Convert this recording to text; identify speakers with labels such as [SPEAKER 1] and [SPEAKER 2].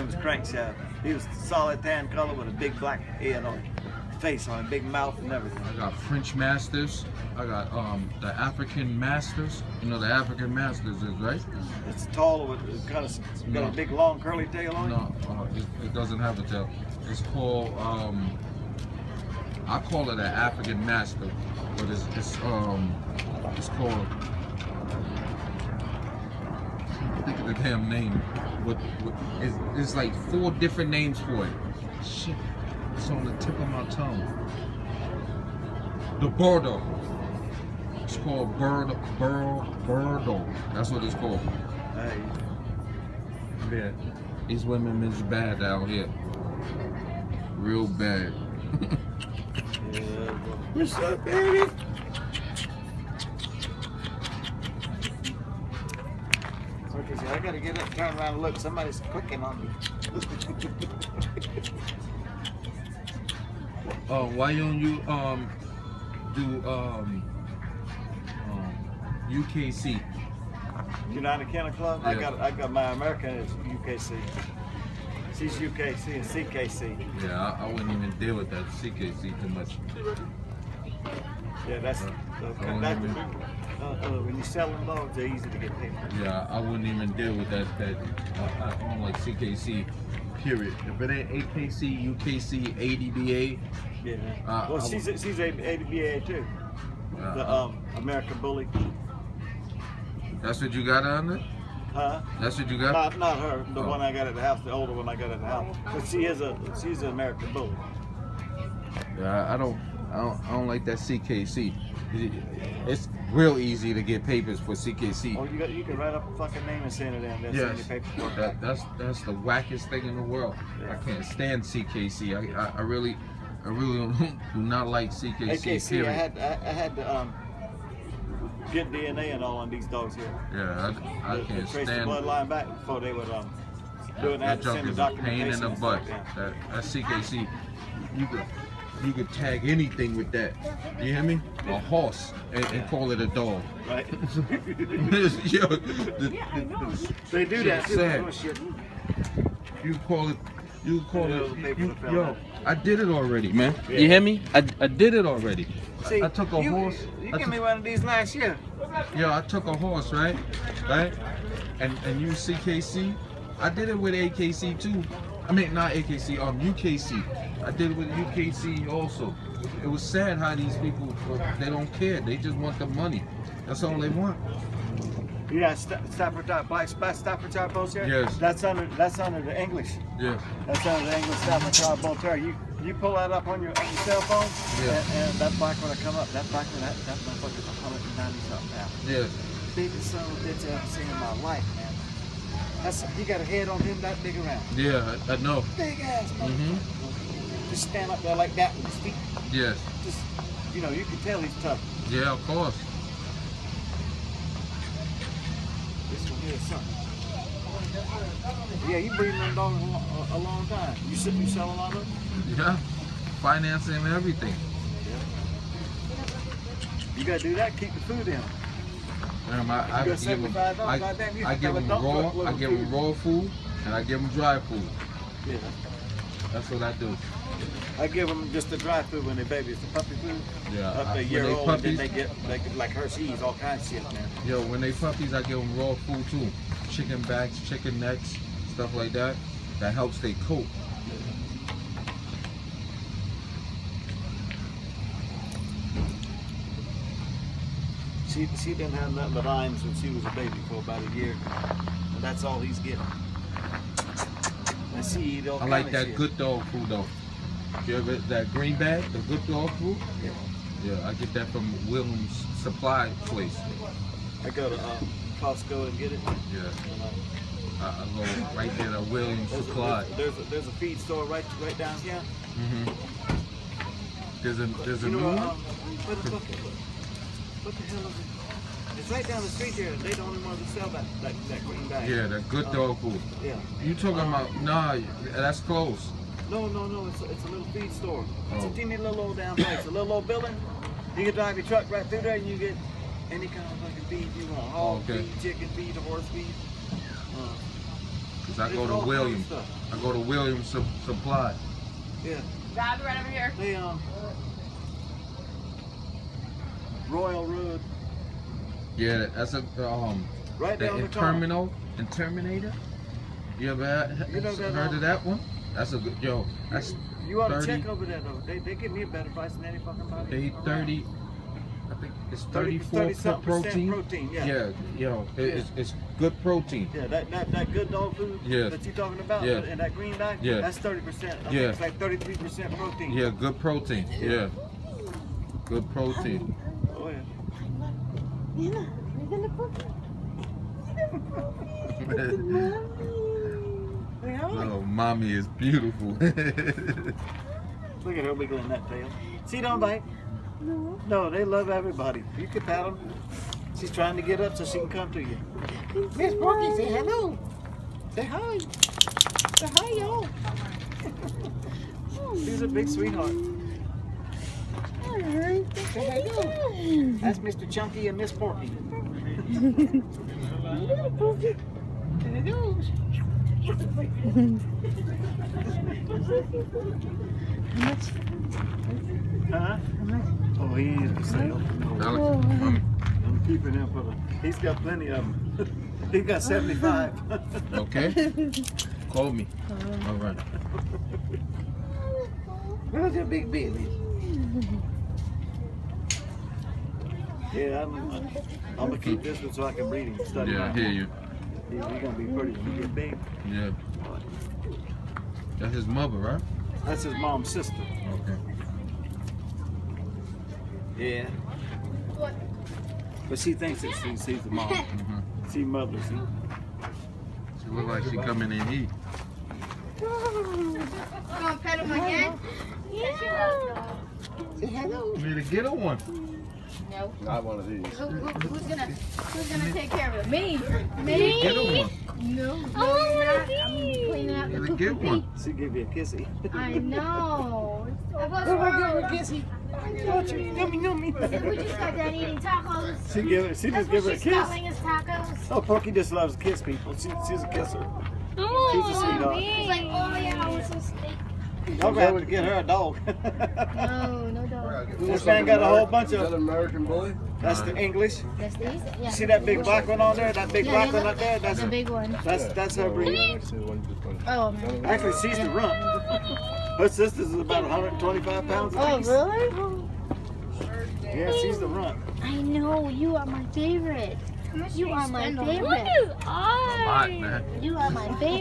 [SPEAKER 1] name was Crankshaft. He was solid tan color with a big black head on face on it, big mouth and everything.
[SPEAKER 2] I got French Masters. I got um the African Masters. You know the African Masters is right?
[SPEAKER 1] It's tall with it's got a, got
[SPEAKER 2] No.
[SPEAKER 1] a big long curly tail on it.
[SPEAKER 2] No, uh, it, it doesn't have a tail. It's called um I call it an African Master, but it's it's um it's called think of the damn name. What, what it's, it's like four different names for it. Shit, it's on the tip of my tongue. The Bordeaux. It's called Bird Bird Bordeaux. That's what it's called.
[SPEAKER 1] Hey,
[SPEAKER 2] Yeah. These women is bad out here. Real bad.
[SPEAKER 1] yeah, what's up, baby? So I gotta get up, turn around and look. Somebody's cooking on me.
[SPEAKER 2] Uh, why don't you um do um, um UKC?
[SPEAKER 1] United Kennel Club. I got I got my American is UKC. She's UKC and CKC.
[SPEAKER 2] Yeah, I, I wouldn't even deal with that CKC too much.
[SPEAKER 1] Yeah, that's
[SPEAKER 2] Uh,
[SPEAKER 1] okay. That's
[SPEAKER 2] wouldn't
[SPEAKER 1] the,
[SPEAKER 2] even-
[SPEAKER 1] uh, uh, when you sell them dogs, they're easy to get paid. for.
[SPEAKER 2] Yeah, I wouldn't even deal with that. That uh, I don't like CKC. Period. If it ain't AKC, UKC, ADBA,
[SPEAKER 1] Yeah.
[SPEAKER 2] Uh,
[SPEAKER 1] well,
[SPEAKER 2] I
[SPEAKER 1] she's a, she's a ADBA too.
[SPEAKER 2] uh,
[SPEAKER 1] The um, American Bully.
[SPEAKER 2] that's what you got on it.
[SPEAKER 1] Huh?
[SPEAKER 2] That's what you got.
[SPEAKER 1] Not not her. The
[SPEAKER 2] Oh.
[SPEAKER 1] one I got at the house. The older one I got at the house. But she is a she's an American Bully.
[SPEAKER 2] Yeah, I don't, I don't, I don't like that CKC. It's real easy to get papers for CKC.
[SPEAKER 1] Oh, you got you can write up a fucking name and send it in. They'll send you
[SPEAKER 2] Yes,
[SPEAKER 1] paperwork.
[SPEAKER 2] that, that's that's the wackest thing in the world. I can't stand CKC. I, I, I really, I really don't, like CKC.
[SPEAKER 1] AKC,
[SPEAKER 2] period.
[SPEAKER 1] I had I, I had to um, get DNA and all on these dogs here.
[SPEAKER 2] yeah, I, I
[SPEAKER 1] to
[SPEAKER 2] can't
[SPEAKER 1] trace the bloodline back before they would um, do it. had
[SPEAKER 2] That junk
[SPEAKER 1] send the
[SPEAKER 2] is a pain in the butt.
[SPEAKER 1] yeah.
[SPEAKER 2] That, that CKC, you could, you could tag anything with that. You hear me? A horse and, and call it a dog.
[SPEAKER 1] Right.
[SPEAKER 2] Yo, the- the-
[SPEAKER 1] They do that too.
[SPEAKER 2] Sad.
[SPEAKER 1] Oh, shit.
[SPEAKER 2] You call it. You call it. You, yo. I did it already, man.
[SPEAKER 1] Yeah.
[SPEAKER 2] You hear me? I, I did it already.
[SPEAKER 1] See,
[SPEAKER 2] I took a
[SPEAKER 1] you,
[SPEAKER 2] horse.
[SPEAKER 1] You
[SPEAKER 2] I
[SPEAKER 1] gave
[SPEAKER 2] took-
[SPEAKER 1] me one of these last year.
[SPEAKER 2] Yo, I took a horse, right? Right? And and you CKC. I did it with AKC too. I mean, not AKC, um, UKC. I did it with UKC also. It was sad how these people, they don't care. They just want the money. That's all they want.
[SPEAKER 1] Yeah, St- Staffordshire, Black Black Staffordshire Bull Terrier.
[SPEAKER 2] Yes.
[SPEAKER 1] That's under that's under the English.
[SPEAKER 2] Yeah.
[SPEAKER 1] That's under the English Staffordshire Bull Terrier. You you pull that up on your, on your cell phone,
[SPEAKER 2] Yeah.
[SPEAKER 1] and, and that black one will come up. That black one, that, that motherfucker's 190 something now.
[SPEAKER 2] Yeah.
[SPEAKER 1] Biggest son of a bitch I've ever seen in my life, man. That's he got a head on him that big around.
[SPEAKER 2] Yeah, I, I know.
[SPEAKER 1] Big ass Mm-hmm. Just stand up there like that with his feet.
[SPEAKER 2] Yes.
[SPEAKER 1] Just you know, you can tell he's tough.
[SPEAKER 2] Yeah, of course.
[SPEAKER 1] This one here is something. Yeah, you breeding them dogs a, a, long time. You sit you sell a lot of them?
[SPEAKER 2] Yeah. Financing and everything.
[SPEAKER 1] You gotta do that, keep the food in.
[SPEAKER 2] I, I give them, I, I give them raw, I give them raw food, and I give them dry food.
[SPEAKER 1] Yeah.
[SPEAKER 2] That's what I do.
[SPEAKER 1] I give them just the dry food when they're babies, the puppy food.
[SPEAKER 2] Yeah.
[SPEAKER 1] Up to a year
[SPEAKER 2] they
[SPEAKER 1] old, and then they get they get like Hershey's, all kinds of shit, man.
[SPEAKER 2] yo, when they puppies, I give them raw food too. Chicken backs, chicken necks, stuff like that. That helps they coat.
[SPEAKER 1] She she didn't have nothing but Iams when she was a baby for about a year, and that's all he's getting. And she eat all
[SPEAKER 2] I like that
[SPEAKER 1] shit.
[SPEAKER 2] good dog food though. You ever that green bag, the good dog food?
[SPEAKER 1] Yeah.
[SPEAKER 2] Yeah, I get that from Williams Supply Place.
[SPEAKER 1] I go to um, Costco and get it.
[SPEAKER 2] Yeah,
[SPEAKER 1] And, uh,
[SPEAKER 2] I, I go right there to Williams
[SPEAKER 1] there's,
[SPEAKER 2] Supply.
[SPEAKER 1] there's, there's, a, there's a feed store right right down here.
[SPEAKER 2] Mm-hmm. There's a there's a
[SPEAKER 1] You
[SPEAKER 2] new
[SPEAKER 1] know,
[SPEAKER 2] one.
[SPEAKER 1] um, what the fuck? What the hell is it? It's right down the street here. They the only ones that sell that that, that green bag.
[SPEAKER 2] Yeah, the good
[SPEAKER 1] Um,
[SPEAKER 2] dog food.
[SPEAKER 1] Yeah.
[SPEAKER 2] You talking about? Nah, that's close.
[SPEAKER 1] No, no, no. It's a, it's a little feed store. It's
[SPEAKER 2] Oh.
[SPEAKER 1] a teeny little old damn place. A little old building. You can drive your truck right through there and you get any kind of fucking feed you want. Hog
[SPEAKER 2] Okay.
[SPEAKER 1] feed, chicken feed, horse feed. Uh,
[SPEAKER 2] Cause I go to
[SPEAKER 1] kinds
[SPEAKER 2] Williams. I go to Williams Sup- Supply.
[SPEAKER 1] Yeah.
[SPEAKER 3] Rob, right over here.
[SPEAKER 1] They um Royal Road,
[SPEAKER 2] Yeah, that's a um
[SPEAKER 1] right
[SPEAKER 2] the
[SPEAKER 1] down the.
[SPEAKER 2] Terminal in Terminator. You ever
[SPEAKER 1] You know that,
[SPEAKER 2] heard
[SPEAKER 1] um,
[SPEAKER 2] of that one? That's a good yo. That's
[SPEAKER 1] You ought to
[SPEAKER 2] 30.
[SPEAKER 1] check over there though. They, they give me a better price than any fucking body.
[SPEAKER 2] they thirty. I think it's
[SPEAKER 1] 30
[SPEAKER 2] 34
[SPEAKER 1] 30
[SPEAKER 2] for
[SPEAKER 1] something percent
[SPEAKER 2] protein.
[SPEAKER 1] protein, yeah.
[SPEAKER 2] yeah, yo, it,
[SPEAKER 1] Yeah.
[SPEAKER 2] It's, it's good protein.
[SPEAKER 1] Yeah, that, that, that good dog food
[SPEAKER 2] Yes.
[SPEAKER 1] that you're talking about
[SPEAKER 2] Yeah.
[SPEAKER 1] and that green bag,
[SPEAKER 2] Yeah.
[SPEAKER 1] that's 30%. I think
[SPEAKER 2] Yeah.
[SPEAKER 1] it's like 33% protein.
[SPEAKER 2] Yeah, good protein. Yeah, good protein.
[SPEAKER 1] Oh, yeah.
[SPEAKER 3] Nina, we're gonna put
[SPEAKER 2] oh, mommy is beautiful.
[SPEAKER 1] Look at her wiggling that tail. See, don't bite.
[SPEAKER 3] No.
[SPEAKER 1] No, they love everybody. You can pat them. She's trying to get up so she can come to you. Miss Porky, say hello. Say hi. Say hi, y'all. She's a big sweetheart. Say hello. That's Mr. Chunky and Miss Porky. How much? Huh? Oh, he is the sale.
[SPEAKER 2] Alex, mommy,
[SPEAKER 1] I'm keeping him for the. He's got plenty of them. he got 75.
[SPEAKER 2] okay? Call me. All right.
[SPEAKER 1] Where's your big baby? Yeah, I'm, I'm gonna keep this one so I can breed him. Study
[SPEAKER 2] Yeah, I
[SPEAKER 1] him.
[SPEAKER 2] hear you.
[SPEAKER 1] He's, he's gonna be pretty when he get big.
[SPEAKER 2] Yeah. That's his mother, right?
[SPEAKER 1] That's his mom's sister.
[SPEAKER 2] Okay.
[SPEAKER 1] Yeah. But she thinks that she sees the mom.
[SPEAKER 2] hmm
[SPEAKER 1] See mother, see.
[SPEAKER 2] She look like she coming in heat.
[SPEAKER 3] Gonna pet him again? Yeah.
[SPEAKER 1] Say hello.
[SPEAKER 2] You need to get her one.
[SPEAKER 3] No.
[SPEAKER 4] Not one of these.
[SPEAKER 3] Who, who, who's gonna Who's gonna take care of it? Me.
[SPEAKER 2] Get her
[SPEAKER 3] Me.
[SPEAKER 2] one.
[SPEAKER 3] No. No, you're not. I'm cleaning out the
[SPEAKER 2] You need to one.
[SPEAKER 1] She give you a kissy.
[SPEAKER 3] I know. I was
[SPEAKER 1] Give her a
[SPEAKER 3] wrong.
[SPEAKER 1] kissy. Touch her. Yummy, yummy.
[SPEAKER 3] We just got done eating tacos.
[SPEAKER 1] She give it. She
[SPEAKER 3] That's
[SPEAKER 1] just give her a
[SPEAKER 3] she's
[SPEAKER 1] kiss.
[SPEAKER 3] calling us tacos.
[SPEAKER 1] Oh, Porky just loves to kiss people. She, she's a kisser. She's a sweetheart.
[SPEAKER 3] She's like, oh yeah, I was so steak.
[SPEAKER 1] Y'all gonna have to get her a dog.
[SPEAKER 3] No, no dog.
[SPEAKER 1] This man got a whole bunch
[SPEAKER 4] Is that
[SPEAKER 1] of.
[SPEAKER 4] an American bully?
[SPEAKER 1] That's the English.
[SPEAKER 3] That's the easy. Yeah.
[SPEAKER 1] See that big black one on there? That big
[SPEAKER 3] Yeah,
[SPEAKER 1] black
[SPEAKER 3] they
[SPEAKER 1] one up there? That's
[SPEAKER 3] The big one.
[SPEAKER 1] that's that's her breed.
[SPEAKER 4] I see the one you just punched.
[SPEAKER 3] Oh man.
[SPEAKER 1] Actually, she's the runt. Her sister's is about 125 pounds
[SPEAKER 3] Oh
[SPEAKER 1] apiece.
[SPEAKER 3] really?
[SPEAKER 1] Yeah, she's the runt.
[SPEAKER 3] I know you are my favorite. You are my favorite.
[SPEAKER 2] A lot.
[SPEAKER 3] You are my favorite.